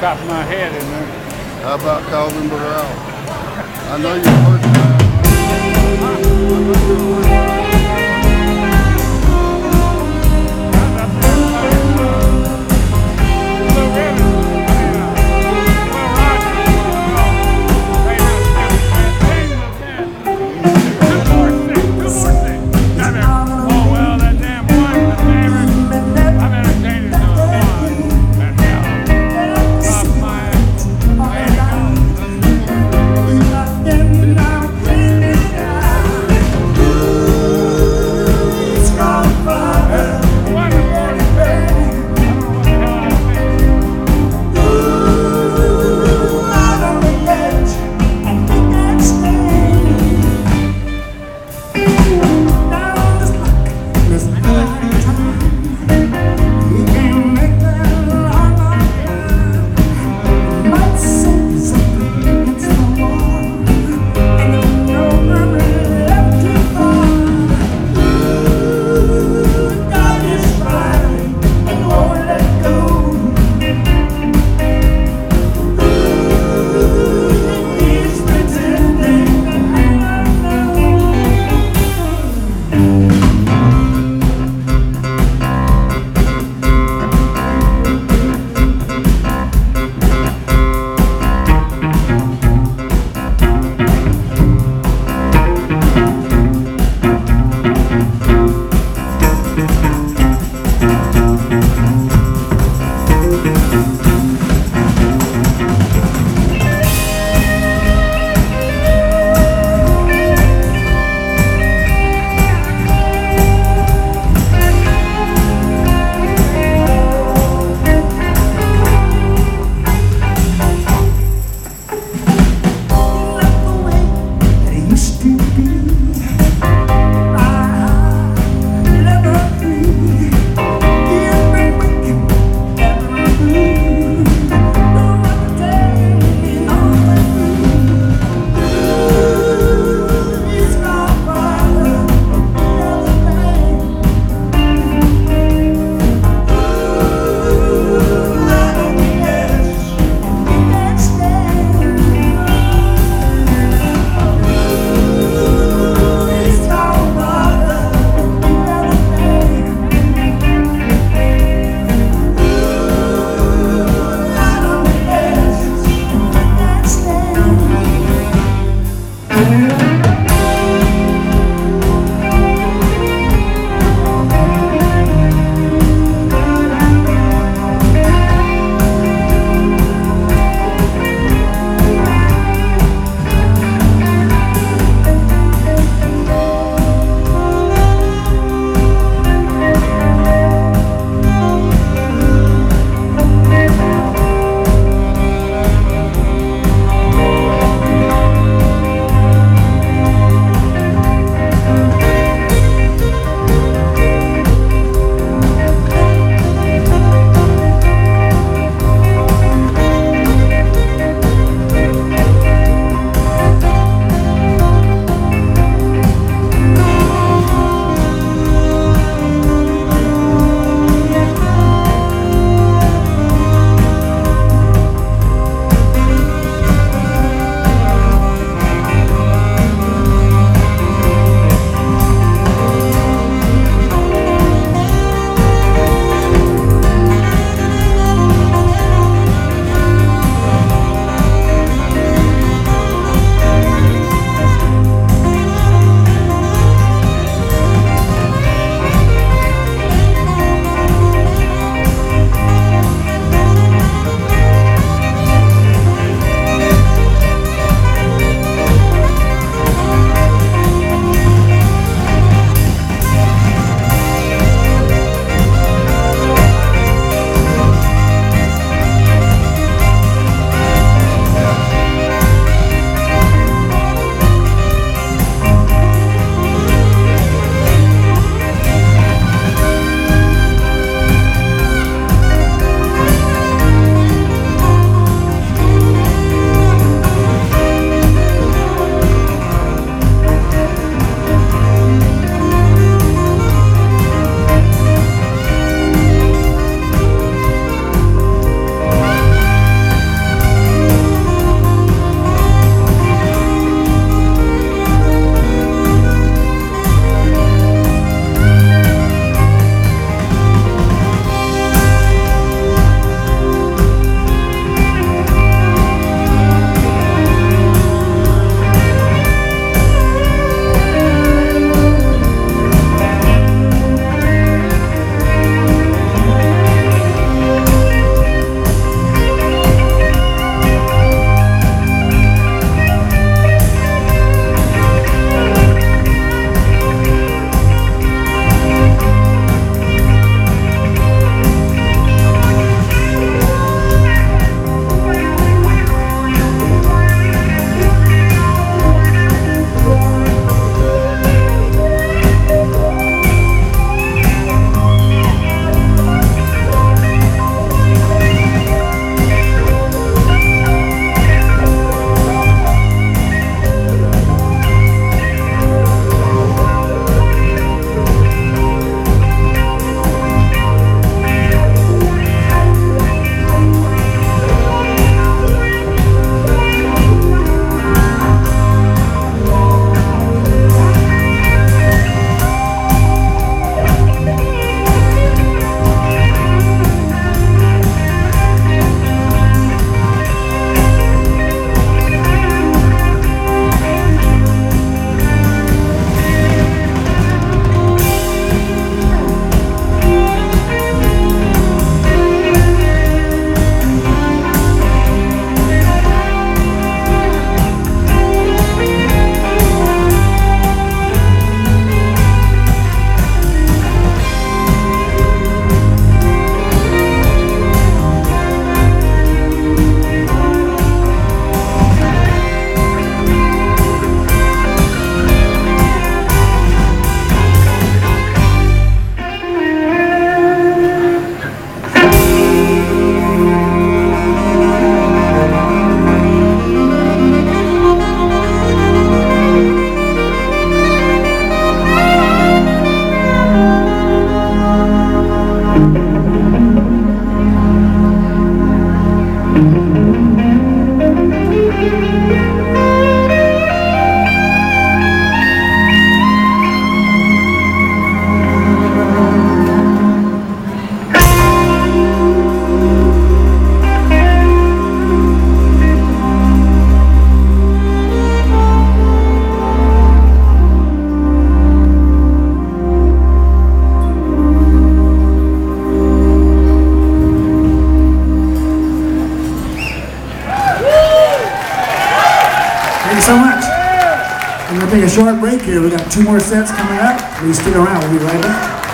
top of my head in there. How about Calvin Burrell? I know you a short break here. We got two more sets coming up. Please stick around. We'll be right back.